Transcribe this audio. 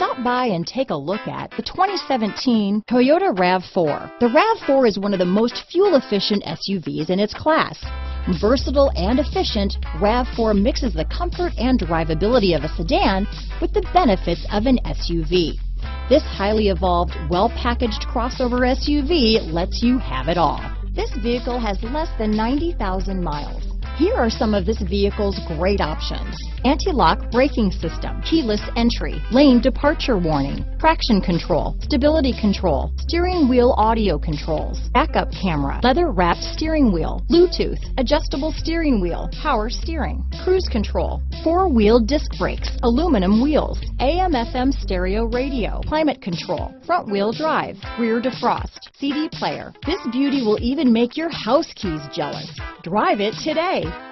Stop by and take a look at the 2017 Toyota RAV4. The RAV4 is one of the most fuel-efficient SUVs in its class. Versatile and efficient, RAV4 mixes the comfort and drivability of a sedan with the benefits of an SUV. This highly evolved, well-packaged crossover SUV lets you have it all. This vehicle has less than 90,000 miles. Here are some of this vehicle's great options. Anti-lock braking system, keyless entry, lane departure warning, traction control, stability control, steering wheel audio controls, backup camera, leather wrapped steering wheel, Bluetooth, adjustable steering wheel, power steering, cruise control, four wheel disc brakes, aluminum wheels, AM FM stereo radio, climate control, front wheel drive, rear defrost, CD player. This beauty will even make your house keys jealous. Drive it today.